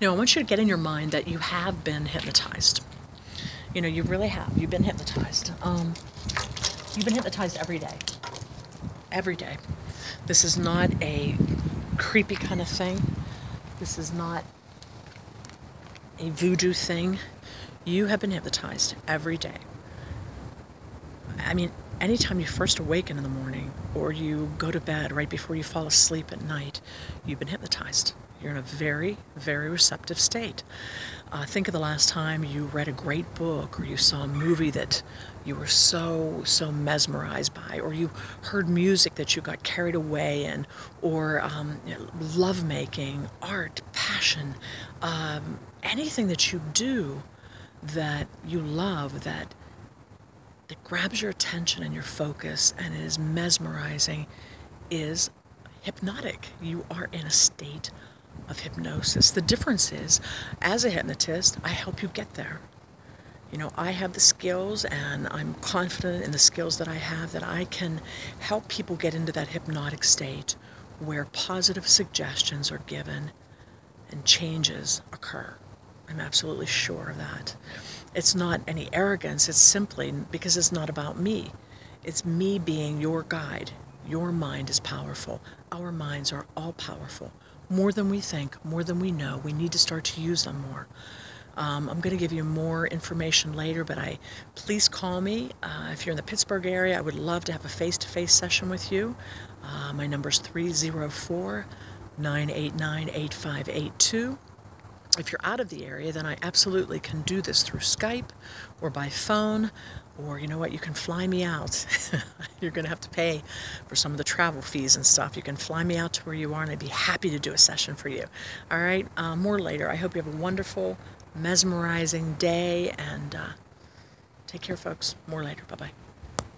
Now, I want you to get in your mind that you have been hypnotized. You know, you really have. You've been hypnotized. Um, you've been hypnotized every day. Every day. This is not a creepy kind of thing. This is not a voodoo thing. You have been hypnotized every day. I mean, anytime you first awaken in the morning or you go to bed right before you fall asleep at night, you've been hypnotized. You're in a very, very receptive state. Uh, think of the last time you read a great book or you saw a movie that you were so, so mesmerized by, or you heard music that you got carried away in, or um, you know, lovemaking, art, passion, um, anything that you do that you love that that grabs your attention and your focus and is mesmerizing is hypnotic. You are in a state of hypnosis. The difference is, as a hypnotist, I help you get there. You know, I have the skills and I'm confident in the skills that I have that I can help people get into that hypnotic state where positive suggestions are given and changes occur. I'm absolutely sure of that. It's not any arrogance, it's simply because it's not about me. It's me being your guide. Your mind is powerful. Our minds are all powerful more than we think, more than we know. We need to start to use them more. Um, I'm going to give you more information later, but I please call me uh, if you're in the Pittsburgh area. I would love to have a face-to-face session with you. Uh, my number is 304 989 8582. If you're out of the area, then I absolutely can do this through Skype or by phone, or you know what, you can fly me out. you're going to have to pay for some of the travel fees and stuff. You can fly me out to where you are, and I'd be happy to do a session for you. All right, uh, more later. I hope you have a wonderful, mesmerizing day, and uh, take care, folks. More later. Bye bye.